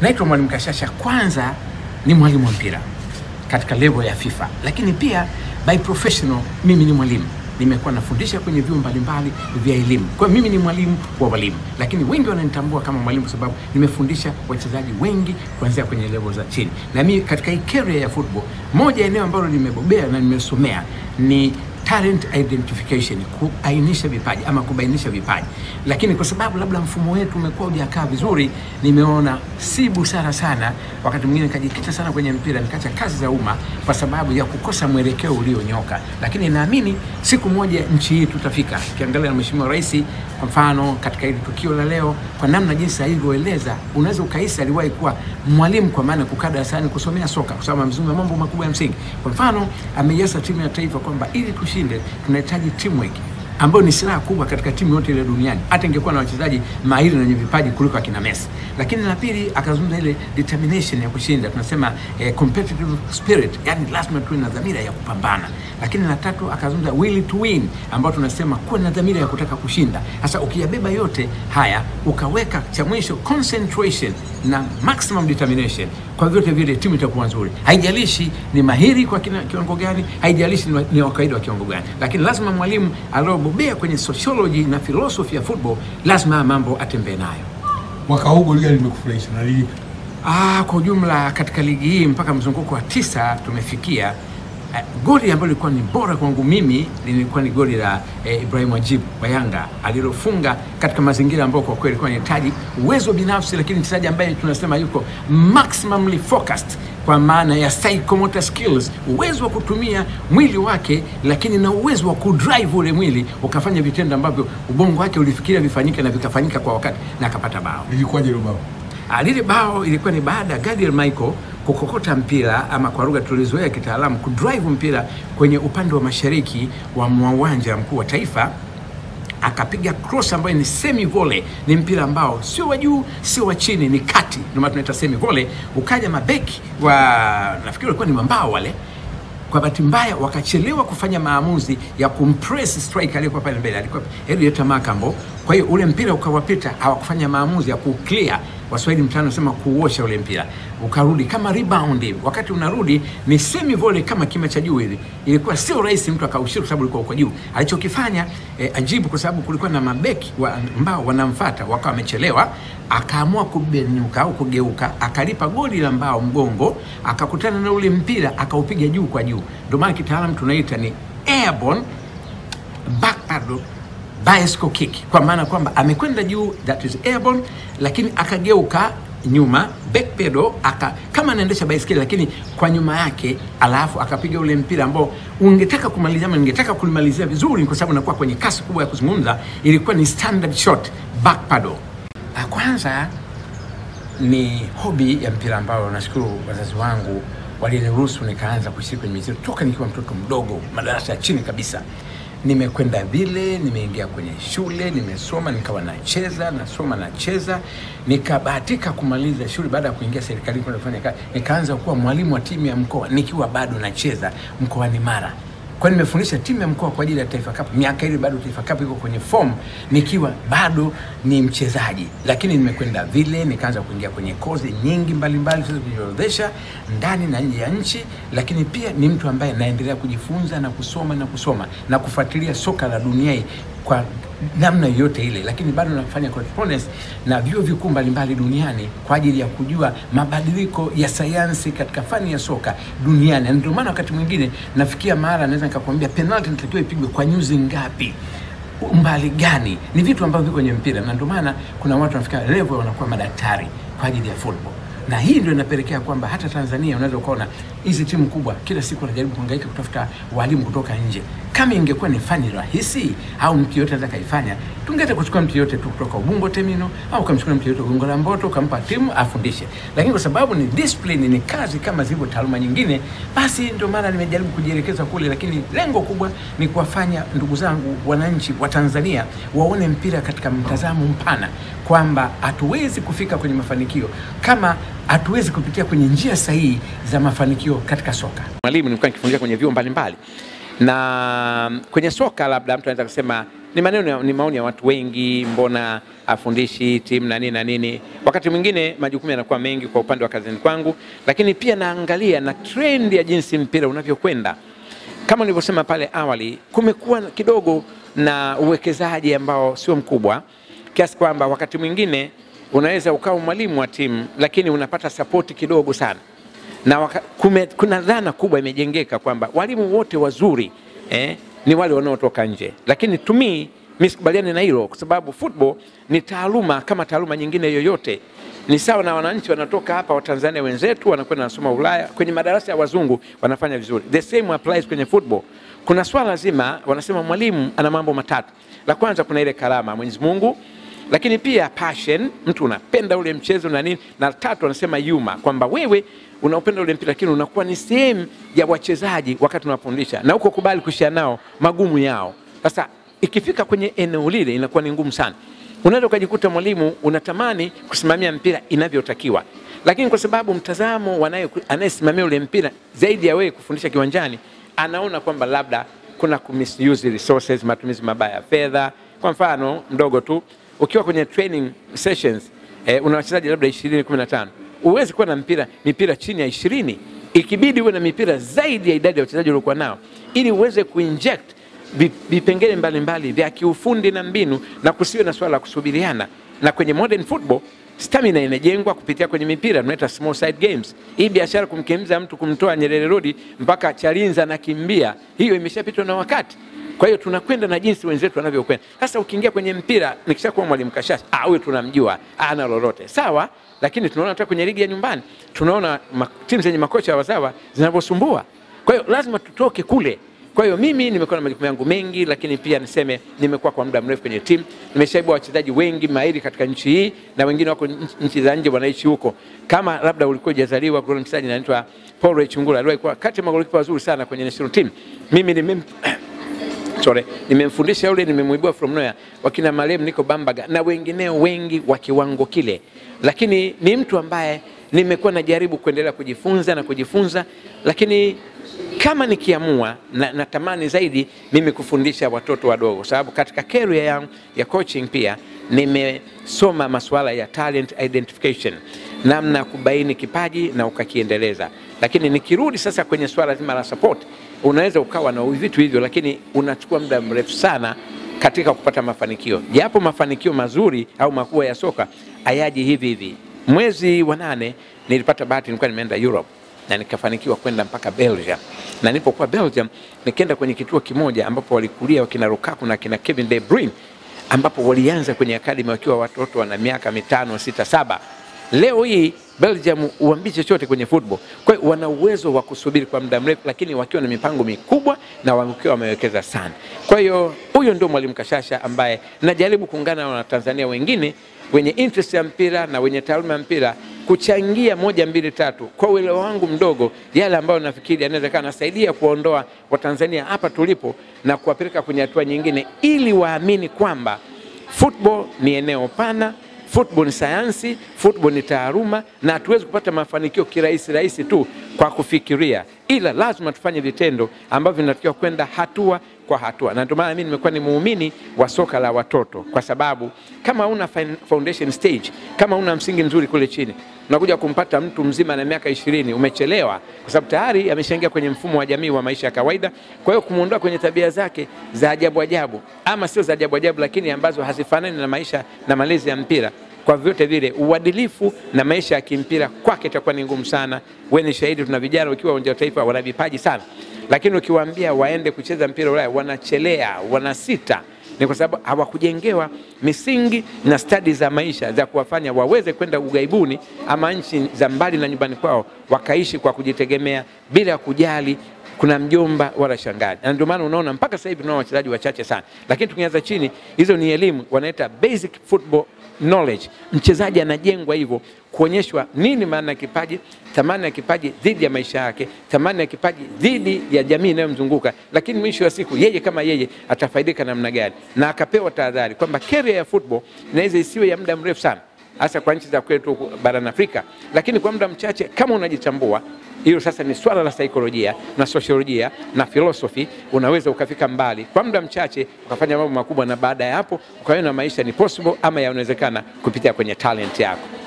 naitwa Mwalimu Kashasha. Kwanza ni mwalimu wa mpira katika level ya FIFA, lakini pia by professional, mimi ni mwalimu nimekuwa nafundisha kwenye vyuo mbalimbali vya elimu. Kwa hiyo mimi ni mwalimu wa walimu, lakini wengi wananitambua kama mwalimu kwa sababu nimefundisha wachezaji wengi kuanzia kwenye level za chini. Na mimi katika hii career ya football, moja eneo ambalo nimebobea na nimesomea ni talent identification, kuainisha vipaji ama kubainisha vipaji. Lakini kwa sababu labda mfumo wetu umekuwa hujakaa vizuri, nimeona si busara sana, wakati mwingine nikajikita sana kwenye mpira, nikaacha kazi za umma kwa sababu ya kukosa mwelekeo ulionyoka. Lakini naamini siku moja nchi hii tutafika. Ukiangalia na Mheshimiwa Rais kwa mfano, katika hili tukio la leo, kwa namna jinsi alivyoeleza, unaweza ukahisi aliwahi kuwa mwalimu, kwa maana kukaa darasani kusomea soka, kwa sababu amezungumza mambo makubwa ya msingi. Kwa mfano, ameiasa timu ya taifa kwamba ili tushinde tunahitaji teamwork ambayo ni silaha kubwa katika timu yote ile duniani, hata ingekuwa na wachezaji mahiri na wenye vipaji kuliko akina Messi. Lakini la pili akazungumza ile determination ya kushinda, tunasema eh, competitive spirit, yani lazima tuwe na dhamira ya kupambana. Lakini la tatu akazungumza will to win, ambayo tunasema kuwa na dhamira ya kutaka kushinda. Sasa ukiyabeba yote haya ukaweka cha mwisho concentration na maximum determination, kwa vyote vile timu itakuwa nzuri. Haijalishi ni mahiri kwa kiwango gani, haijalishi ni, wa- wa kawaida wa kiwango gani, lakini lazima mwalimu aliobobea kwenye sociology na philosophy ya football lazima mambo atembee nayo. Mwaka huu goli gani limekufurahisha na lilipi? Ah, kwa ujumla katika ligi hii mpaka mzunguko wa tisa tumefikia goli ambalo lilikuwa ni bora kwangu mimi lilikuwa ni goli la eh, Ibrahim Ajib wa Yanga alilofunga katika mazingira ambayo kwa kweli ilikuwa inahitaji uwezo binafsi, lakini mchezaji ambaye tunasema yuko maximally focused kwa maana ya psychomotor skills, uwezo wa kutumia mwili wake, lakini na uwezo wa kudrive ule mwili ukafanya vitendo ambavyo ubongo wake ulifikiria vifanyike na vikafanyika kwa wakati na akapata bao. Lilikuwaje bao? Ah, lile bao ilikuwa ni baada ya Gadiel Michael kukokota mpira ama kwa lugha tulizoea kitaalamu kudrive mpira kwenye upande wa mashariki wa uwanja mkuu wa taifa akapiga cross ambayo ni semi volley. Ni mpira ambao sio wa juu sio wa chini, ni kati, ndio maana tunaita semi volley. Ukaja mabeki wa nafikiri walikuwa ni mambao wale kwa bahati mbaya wakachelewa kufanya maamuzi ya kumpress striker aliyekuwa pale mbele, alikuwa Henrietta Makambo. Kwa hiyo ule mpira ukawapita, hawakufanya maamuzi ya kuclear, Waswahili mtaani wanasema kuosha ule mpira, ukarudi kama rebound hivi. Wakati unarudi ni semi volley kama kima cha juu hivi, ilikuwa sio rahisi mtu akaushika, kwa sababu ulikuwa uko juu. Alichokifanya eh, ajibu, kwa sababu kulikuwa na mabeki wa ambao wanamfuata, wakawa wamechelewa, akaamua kubenuka au kugeuka, akalipa goli la mbao mgongo, akakutana na ule mpira akaupiga juu kwa juu. Ndio maana kitaalamu tunaita ni airborne back paddle bicycle kick, kwa maana kwamba amekwenda juu, that is airborne, lakini akageuka nyuma back pedal aka kama anaendesha baiskeli lakini kwa nyuma yake, alafu akapiga ule mpira ambao ungetaka kumalizia ama ningetaka kulimalizia vizuri, kwa sababu nakuwa kwenye kasi kubwa ya kuzungumza, ilikuwa ni standard shot back pedal. Kwanza ni hobi ya mpira ambao nashukuru wazazi wangu waliniruhusu nikaanza kushiriki kwenye michezo toka nikiwa mtoto mdogo, madarasa ya chini kabisa. Nimekwenda vile, nimeingia kwenye shule, nimesoma, nikawa nacheza, nasoma, nacheza, nikabahatika kumaliza shule. Baada ya kuingia serikalini kwenda kufanya kazi, nikaanza kuwa mwalimu wa timu ya mkoa. Nikiwa bado nacheza mkoani Mara kwa nimefundisha timu ya mkoa kwa ajili ya Taifa Cup. Miaka ile, bado Taifa Cup iko kwenye form, nikiwa bado ni mchezaji, lakini nimekwenda vile, nikaanza kuingia kwenye kozi nyingi mbalimbali zilizoorodhesha ndani na nje ya nchi, lakini pia ni mtu ambaye naendelea kujifunza na kusoma na kusoma na kufuatilia soka la dunia kwa namna yoyote ile, lakini bado nafanya correspondence na vyuo vikuu mbalimbali duniani kwa ajili ya kujua mabadiliko ya sayansi katika fani ya soka duniani. Na ndio maana wakati mwingine nafikia mahala naweza nikakwambia penalty inatakiwa ipigwe kwa nyuzi ngapi, umbali gani. Ni vitu ambavyo viko kwenye mpira, na ndio maana kuna watu wanafika level wanakuwa madaktari kwa ajili ya football na hii ndio inapelekea kwamba hata Tanzania unaweza ukaona hizi timu kubwa kila siku wanajaribu kuhangaika kutafuta walimu kutoka nje. Kama ingekuwa ni fani rahisi au mtu yote anaweza kaifanya, tungeweza kuchukua mtu yote tu kutoka Ubungo Temino au kamchukua mtu yote Ubungo la Mboto ukampa timu afundishe, lakini kwa sababu ni discipline, ni kazi kama zilivyo taaluma nyingine, basi ndio maana nimejaribu kujielekeza kule, lakini lengo kubwa ni kuwafanya ndugu zangu wananchi wa Tanzania waone mpira katika mtazamo mpana, kwamba hatuwezi kufika kwenye mafanikio kama hatuwezi kupitia kwenye njia sahihi za mafanikio katika soka. Mwalimu nilikuwa nikifundisha kwenye vyuo mbalimbali, na kwenye soka labda mtu anaweza kusema ni maneno ni maoni ya watu wengi, mbona afundishi timu na nini na nini. Wakati mwingine majukumu yanakuwa mengi kwa upande wa kazini kwangu, lakini pia naangalia na trend ya jinsi mpira unavyokwenda kama nilivyosema pale awali, kumekuwa kidogo na uwekezaji ambao sio mkubwa kiasi kwamba wakati mwingine unaweza ukawa mwalimu wa timu lakini unapata sapoti kidogo sana na waka, kume, kuna dhana kubwa imejengeka kwamba walimu wote wazuri eh, ni wale wanaotoka nje, lakini to me mi sikubaliani na hilo, kwa sababu football ni taaluma kama taaluma nyingine yoyote. Ni sawa na wananchi wanatoka hapa, Watanzania wenzetu wanakwenda wanasoma Ulaya kwenye madarasa ya wazungu wanafanya vizuri. The same applies kwenye football. Kuna swala zima, wanasema mwalimu ana mambo matatu. La kwanza, kuna ile karama Mwenyezi Mungu lakini pia passion, mtu unapenda ule mchezo na nini, na tatu anasema yuma, kwamba wewe unaopenda ule mpira lakini unakuwa ni sehemu ya wachezaji wakati unafundisha, na uko kubali kushia nao magumu yao. Sasa ikifika kwenye eneo lile inakuwa ni ngumu sana. Unaweza ukajikuta mwalimu unatamani kusimamia mpira inavyotakiwa, lakini kwa sababu mtazamo anayesimamia ule mpira zaidi ya wewe kufundisha kiwanjani, anaona kwamba labda kuna kumisuse resources, matumizi mabaya ya fedha. Kwa mfano mdogo tu, ukiwa kwenye training sessions eh, una wachezaji labda 20 15, uwezi kuwa na mpira mipira chini ya 20, ikibidi uwe na mipira zaidi ya idadi ya wachezaji uliokuwa nao ili uweze kuinject vi- vipengele mbalimbali vya kiufundi na mbinu na kusiwe na swala la kusubiriana. Na kwenye modern football stamina inajengwa kupitia kwenye mipira tunaita small side games. Hii biashara kumkimbiza mtu kumtoa Nyerere Road mpaka Chalinze anakimbia, hiyo imeshapitwa na wakati. Kwa hiyo tunakwenda na jinsi wenzetu wanavyokwenda. Sasa ukiingia kwenye mpira, nikishakuwa mwalimu Kashasha, ah, huyu tunamjua, ana lolote sawa, lakini tunaona hata kwenye ligi ya nyumbani tunaona timu zenye makocha wazawa zinavyosumbua. Kwa hiyo lazima tutoke kule. Kwa hiyo mimi nimekuwa na majukumu yangu mengi, lakini pia niseme nimekuwa kwa muda mrefu kwenye timu, nimeshaibua wachezaji wengi mahiri katika nchi hii na wengine wako nchi- za nje wanaishi huko. Kama labda ulikuwa hujazaliwa, kuna mchezaji anaitwa Paul Chungula aliwahi kuwa kati ya magolikipa wazuri sana kwenye national team. Mimi sorry, nimemfundisha yule, nimemwibua from nowhere, wakina marehemu Niko Bambaga. Na wengineo wengi wa kiwango kile, lakini ni mtu ambaye nimekuwa najaribu kuendelea kujifunza na kujifunza, lakini kama nikiamua na, natamani zaidi mimi kufundisha watoto wadogo, sababu katika career yangu ya coaching pia nimesoma masuala ya talent identification, namna ya kubaini kipaji na ukakiendeleza. Lakini nikirudi sasa kwenye swala zima la support, unaweza ukawa na vitu hivyo, lakini unachukua muda mrefu sana katika kupata mafanikio, japo mafanikio mazuri au makubwa ya soka hayaji hivi hivi. Mwezi wa nane nilipata bahati, nilikuwa nimeenda Europe na nikafanikiwa kwenda mpaka Belgium, na nilipokuwa Belgium nikaenda kwenye kituo kimoja ambapo walikulia wakina Lukaku na kina Kevin De Bruyne, ambapo walianza kwenye akademi wakiwa watoto wana miaka mitano, sita, saba. Leo hii Belgium uambii chochote kwenye football. Kwa hiyo wana uwezo wa kusubiri kwa muda mrefu, lakini wakiwa na mipango mikubwa na wakiwa wamewekeza sana. Kwa hiyo huyo ndio mwalimu Kashasha ambaye najaribu kuungana na Watanzania wengine wenye interest ya mpira na wenye taaluma ya mpira kuchangia moja mbili tatu kwa uelewa wangu mdogo, yale ambayo nafikiri anaweza kaa nasaidia kuondoa Watanzania hapa tulipo na kuwapeleka kwenye hatua nyingine, ili waamini kwamba football ni eneo pana, football ni sayansi, football ni taaluma, na hatuwezi kupata mafanikio kirahisi rahisi tu kwa kufikiria, ila lazima tufanye vitendo ambavyo vinatakiwa kwenda hatua kwa hatua, na ndio maana mimi nimekuwa ni muumini wa soka la watoto, kwa sababu kama una foundation stage, kama una msingi mzuri kule chini, unakuja kumpata mtu mzima na miaka ishirini, umechelewa, kwa sababu tayari ameshaingia kwenye mfumo wa jamii wa maisha ya kawaida. Kwa hiyo kumuondoa kwenye tabia zake za ajabu ajabu, ama sio za ajabu ajabu, lakini ambazo hazifanani na maisha na malezi ya mpira kwa vyote vile uadilifu na maisha ya kimpira kwake itakuwa ni ngumu sana. Wewe ni shahidi, tuna vijana ukiwa uwanja wa Taifa wana vipaji sana, lakini ukiwaambia waende kucheza mpira Ulaya wanachelea, wanasita. Ni kwa sababu hawakujengewa misingi na stadi za maisha za kuwafanya waweze kwenda ughaibuni ama nchi za mbali na nyumbani kwao, wakaishi kwa kujitegemea bila kujali kuna mjomba wala shangazi, na ndio maana unaona mpaka sasa hivi tunao wachezaji wachache sana, lakini tukianza chini, hizo ni elimu wanaita basic football knowledge. Mchezaji anajengwa hivyo kuonyeshwa nini maana ya kipaji, thamani ya kipaji dhidi ya maisha yake, thamani ya kipaji dhidi ya jamii inayomzunguka, lakini mwisho wa siku yeye kama yeye atafaidika namna gani, na akapewa tahadhari kwamba career ya football inaweza isiwe ya muda mrefu sana hasa kwa nchi za kwetu barani Afrika. Lakini kwa muda mchache, kama unajichambua, hilo sasa ni swala la saikolojia na sosiolojia na filosofi, unaweza ukafika mbali kwa muda mchache ukafanya mambo makubwa, na baada ya hapo ukaona maisha ni possible ama yanawezekana kupitia kwenye talent yako.